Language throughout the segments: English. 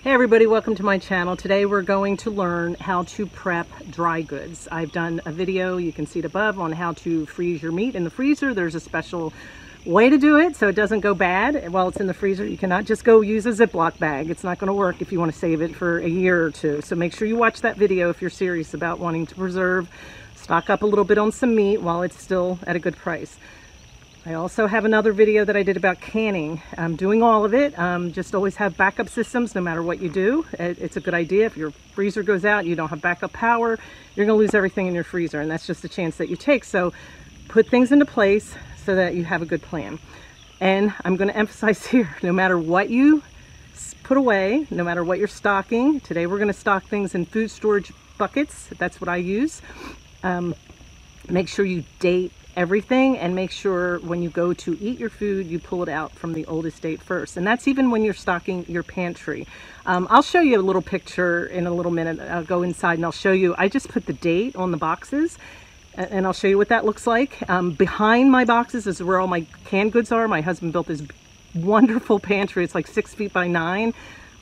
Hey everybody, welcome to my channel. Today we're going to learn how to prep dry goods. I've done a video, you can see it above, on how to freeze your meat in the freezer. There's a special way to do it so it doesn't go bad while it's in the freezer. You cannot just go use a Ziploc bag. It's not going to work if you want to save it for a year or two. So make sure you watch that video if you're serious about wanting to preserve. Stock up a little bit on some meat while it's still at a good price. I also have another video that I did about canning. I'm doing all of it. Um, just always have backup systems no matter what you do. It, it's a good idea. If your freezer goes out, you don't have backup power, you're gonna lose everything in your freezer and that's just a chance that you take. So put things into place so that you have a good plan. And I'm gonna emphasize here, no matter what you put away, no matter what you're stocking, today we're gonna stock things in food storage buckets. That's what I use. Um, make sure you date everything and make sure when you go to eat your food you pull it out from the oldest date first. And that's even when you're stocking your pantry. Um, I'll show you a little picture in a little minute. I'll go inside and I'll show you. I just put the date on the boxes and I'll show you what that looks like. Um, behind my boxes is where all my canned goods are. My husband built this wonderful pantry. It's like six feet by nine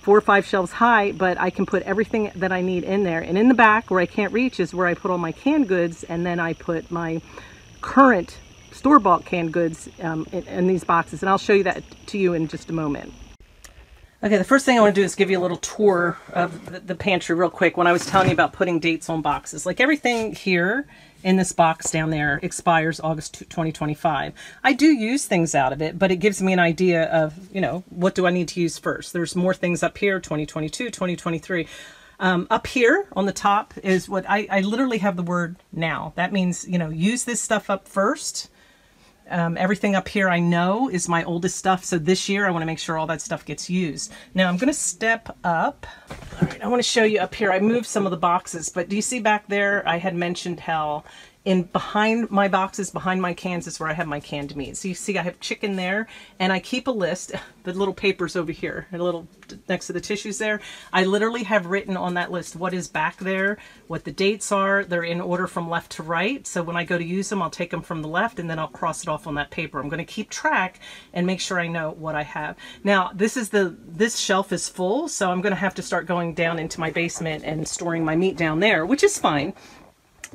four or five shelves high, but I can put everything that I need in there. And in the back where I can't reach is where I put all my canned goods and then I put my current store-bought canned goods um, in, in these boxes, and I'll show you that to you in just a moment. Okay, the first thing I want to do is give you a little tour of the pantry real quick when I was telling you about putting dates on boxes. Like everything here in this box down there expires August 2025. I do use things out of it, but it gives me an idea of, you know, what do I need to use first? There's more things up here, 2022, 2023. Um, up here on the top is what I, I literally have the word now. That means, you know, use this stuff up first. Um, everything up here I know is my oldest stuff. So this year I want to make sure all that stuff gets used. Now I'm going to step up. All right, I want to show you up here. I moved some of the boxes, but do you see back there I had mentioned how in behind my boxes, behind my cans is where I have my canned meat. So you see I have chicken there and I keep a list, the little papers over here, a little next to the tissues there. I literally have written on that list what is back there, what the dates are. They're in order from left to right. So when I go to use them, I'll take them from the left and then I'll cross it off on that paper. I'm going to keep track and make sure I know what I have. Now this is the, this shelf is full. So I'm going to have to start going down into my basement and storing my meat down there, which is fine.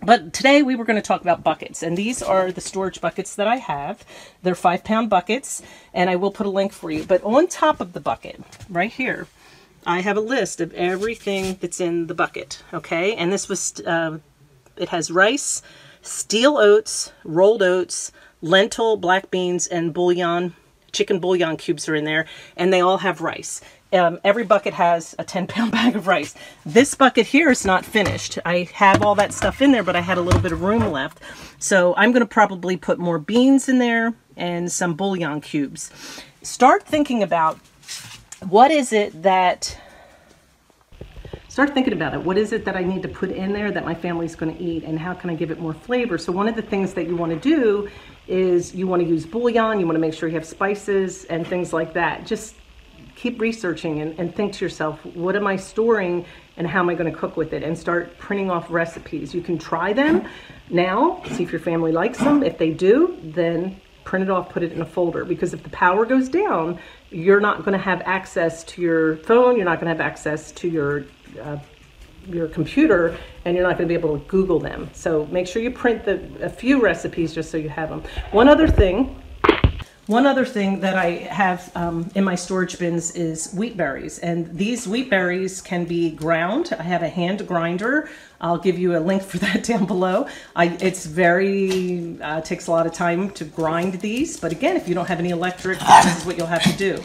But today we were going to talk about buckets, and these are the storage buckets that I have. They're five pound buckets, and I will put a link for you. But on top of the bucket, right here, I have a list of everything that's in the bucket, okay? And this was, uh, it has rice, steel oats, rolled oats, lentil, black beans, and bouillon, chicken bouillon cubes are in there, and they all have rice um, every bucket has a 10 pound bag of rice. This bucket here is not finished. I have all that stuff in there, but I had a little bit of room left. So I'm going to probably put more beans in there and some bouillon cubes. Start thinking about what is it that start thinking about it. What is it that I need to put in there that my family's going to eat and how can I give it more flavor? So one of the things that you want to do is you want to use bouillon, you want to make sure you have spices and things like that. Just keep researching and, and think to yourself, what am I storing and how am I going to cook with it? And start printing off recipes. You can try them now, see if your family likes them. If they do, then print it off, put it in a folder. Because if the power goes down, you're not going to have access to your phone, you're not going to have access to your uh, your computer and you're not going to be able to Google them. So make sure you print the, a few recipes just so you have them. One other thing one other thing that I have um, in my storage bins is wheat berries, and these wheat berries can be ground. I have a hand grinder. I'll give you a link for that down below. I, it's very, uh, takes a lot of time to grind these, but again, if you don't have any electric, this is what you'll have to do.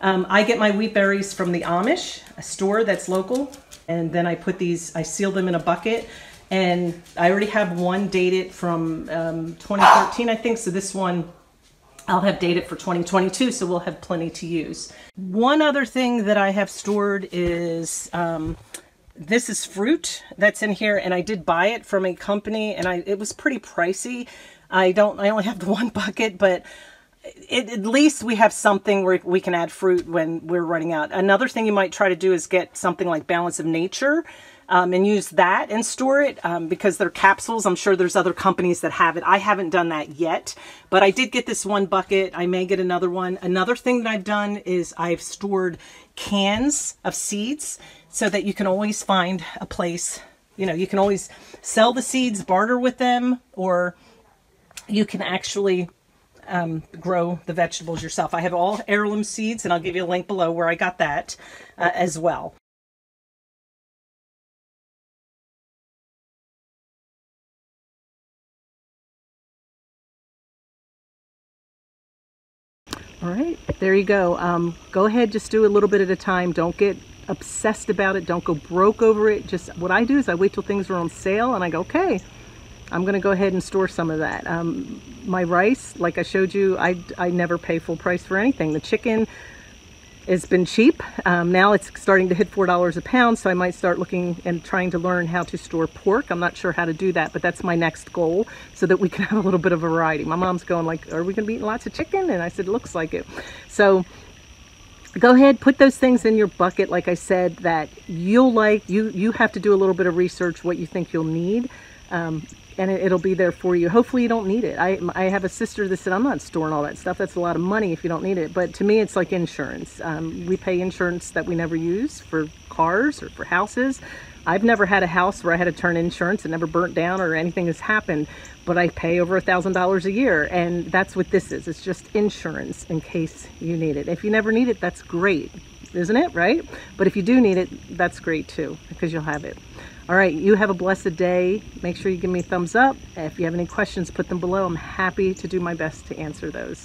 Um, I get my wheat berries from the Amish, a store that's local, and then I put these, I seal them in a bucket, and I already have one dated from um, 2013, I think. So this one I'll have dated for 2022, so we'll have plenty to use. One other thing that I have stored is um, this is fruit that's in here, and I did buy it from a company, and I it was pretty pricey. I don't. I only have the one bucket, but it, at least we have something where we can add fruit when we're running out. Another thing you might try to do is get something like Balance of Nature um, and use that and store it um, because they're capsules. I'm sure there's other companies that have it. I haven't done that yet, but I did get this one bucket. I may get another one. Another thing that I've done is I've stored cans of seeds so that you can always find a place, you know, you can always sell the seeds, barter with them, or you can actually um, grow the vegetables yourself. I have all heirloom seeds, and I'll give you a link below where I got that uh, as well. All right, there you go. Um, go ahead, just do a little bit at a time. Don't get obsessed about it. Don't go broke over it. Just what I do is I wait till things are on sale and I go, okay, I'm going to go ahead and store some of that. Um, my rice, like I showed you, I, I never pay full price for anything. The chicken, has been cheap. Um, now it's starting to hit $4 a pound, so I might start looking and trying to learn how to store pork. I'm not sure how to do that, but that's my next goal so that we can have a little bit of variety. My mom's going like, are we going to be eating lots of chicken? And I said, It looks like it. So go ahead, put those things in your bucket, like I said, that you'll like. You, you have to do a little bit of research what you think you'll need. Um, and it, will be there for you. Hopefully you don't need it. I, I have a sister that said, I'm not storing all that stuff. That's a lot of money if you don't need it. But to me, it's like insurance. Um, we pay insurance that we never use for cars or for houses. I've never had a house where I had to turn insurance. It never burnt down or anything has happened. But I pay over a $1,000 a year. And that's what this is. It's just insurance in case you need it. If you never need it, that's great. Isn't it? Right? But if you do need it, that's great too because you'll have it. All right, you have a blessed day. Make sure you give me a thumbs up. If you have any questions, put them below. I'm happy to do my best to answer those.